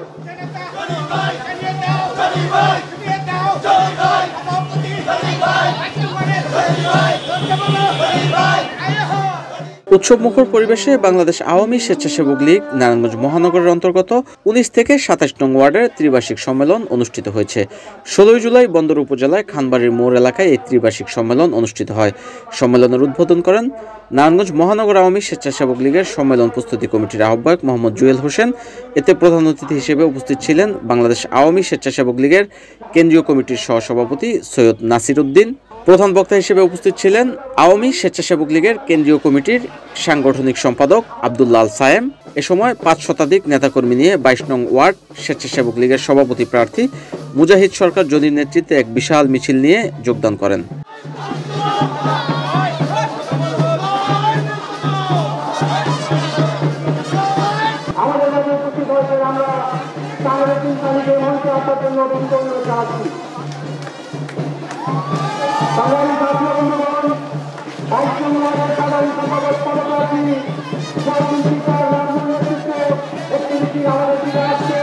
Johnny Mike! Johnny Mike! উৎসবমুখর পরিবেশে বাংলাদেশ আওয়ামী স্বেচ্ছাসেবক লীগ নারায়ণগঞ্জ মহানগরের অন্তর্গত উনিশ থেকে সাতাশ নং ওয়ার্ডের ত্রিবার্ষিক সম্মেলন অনুষ্ঠিত হয়েছে। ষোলোই জুলাই বন্দর উপজেলায় খানবাড়ির মোড় এলাকায় এই ত্রিবার্ষিক সম্মেলন অনুষ্ঠিত হয়। সম্মেলনের উদ্বোধন করেন নারায়ণগঞ্জ মহানগর আওয়ামী স্বেচ্ছাসেবক লীগের সম্মেলন প্রস্তুতি কমিটির আহ্বায়ক মোহাম্মদ জুয়েল হোসেন। এতে প্রধান অতিথি হিসেবে উপস্থিত ছিলেন বাংলাদেশ আওয়ামী স্বেচ্ছাসেবক লীগের কেন্দ্রীয় কমিটির সহসভাপতি সৈয়দ নাসির উদ্দিন। প্রধান বক্তা হিসেবে উপস্থিত ছিলেন আওয়ামী স্বেচ্ছাসেবক লীগের কেন্দ্রীয় কমিটির সাংগঠনিক সম্পাদক আবদুল্লাল সায়েম। এ সময় পাঁচ শতাধিক নেতাকর্মী নিয়ে বাইশ নং ওয়ার্ড স্বেচ্ছাসেবক লীগের সভাপতি প্রার্থী মুজাহিদ সরকার জনির নেতৃত্বে এক বিশাল মিছিল নিয়ে যোগদান করেন। আমরা নম্বরের সাধারণ সম্পাদক পদপ্রার্থী জয়পুর শিকার নেতৃত্বে একটি মিটিং আমাদের দিকে আসছে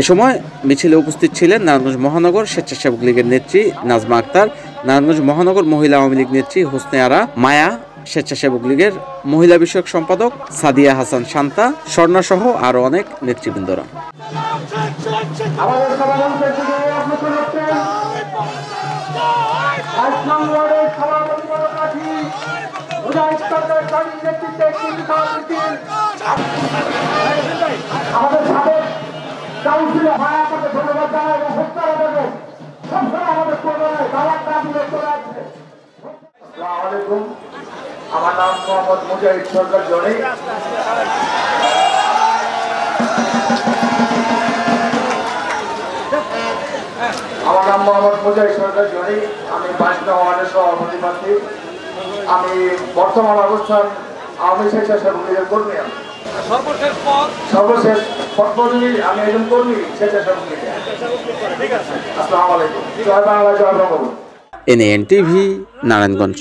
এ সময় মিছিলে উপস্থিত ছিলেন নারায়ণগঞ্জ মহানগর স্বেচ্ছাসেবক লীগের নেত্রী নাজমা আক্তার, নারায়ণগঞ্জ মহানগর মহিলা আওয়ামী লীগ নেত্রী হোসনে আরা মায়া, স্বেচ্ছাসেবক লীগের মহিলা বিষয়ক সম্পাদক সাদিয়া হাসান শান্তা, স্বর্ণা সহ আরও অনেক নেতৃবৃন্দরা। আমাদের ধন্যবাদ জানাই এবং হত্যারা সবসময় আমাদের করোনায় না দিলে চলে আসবে। আলাইকুম। আমার নাম মোহাম্মদ মুজাহিদ সরকার জনি। আমার নাম মোহাম্মদ মুজাহিদ সরকার জনি। আমি বাইশটা ওয়ার্ডের সভাপতি প্রার্থী। আমি বর্তমান অবস্থান আওয়ামী স্বেচ্ছাসেবক লীগের কর্মী। আমি। সর্বশেষ এনএন টিভি নারায়ণগঞ্জ।